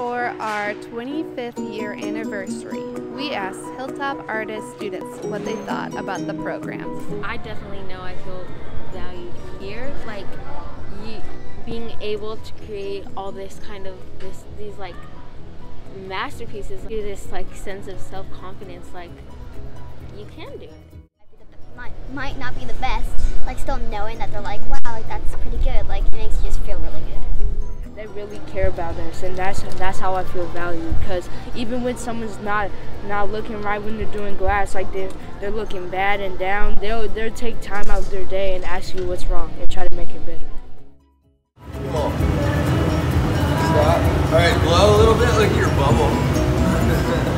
for our 25th year anniversary, we asked Hilltop Artist students what they thought about the program. I definitely know I feel valued here. Like, you, being able to create all this kind of this these like masterpieces, this like sense of self confidence. Like, you can do it. Might, might not be the best, like still knowing that they're like, wow, like that's pretty good. Like it makes really care about us, and that's that's how I feel valued. Because even when someone's not not looking right when they're doing glass, like they they're looking bad and down, they'll they'll take time out of their day and ask you what's wrong and try to make it better. Come on. Stop. All right, blow a little bit like your bubble.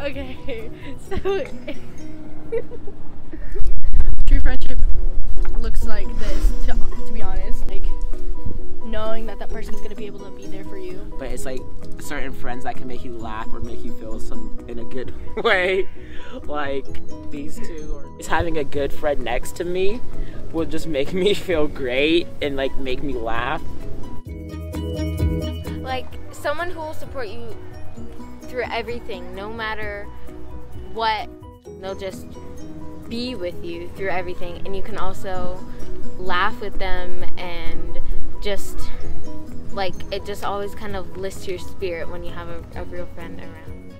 Okay, so person's gonna be able to be there for you. but it's like certain friends that can make you laugh or make you feel some in a good way like these two or just having a good friend next to me will just make me feel great and like make me laugh Like someone who will support you through everything, no matter what. They'll just be with you through everything, and you can also laugh with them and just like it just always kind of lifts your spirit when you have a, a real friend around.